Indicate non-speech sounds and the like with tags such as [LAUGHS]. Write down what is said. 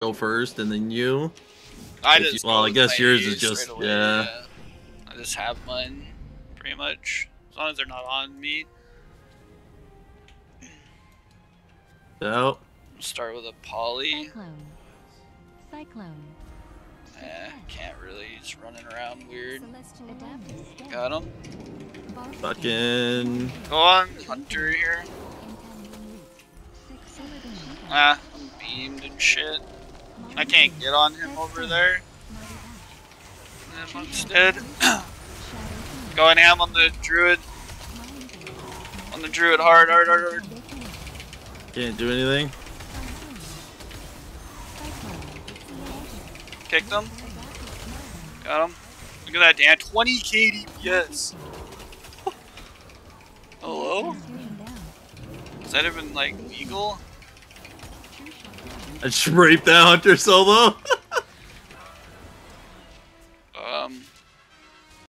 go first and then you. I If you- just well, I guess yours is just- away, yeah. I just have mine, pretty much. As long as they're not on me. So, Start with a poly. Cyclone. Cyclone. Eh, can't really. He's running around weird. Celestial Adaptive Swarm. Got him. Fucking. Go on, Hunter here. Incoming root. Solar Beam. Ah, I'm beamed and shit. I can't get on him over there. Instead, [CLEARS THROAT] going ham on the druid. On the druid, hard, hard, hard, hard. Can't do anything. Kicked him. Got him. Look at that, Dan. 20 KDPS. [LAUGHS] Hello? Is that even like legal? I just raped that hunter solo. Um,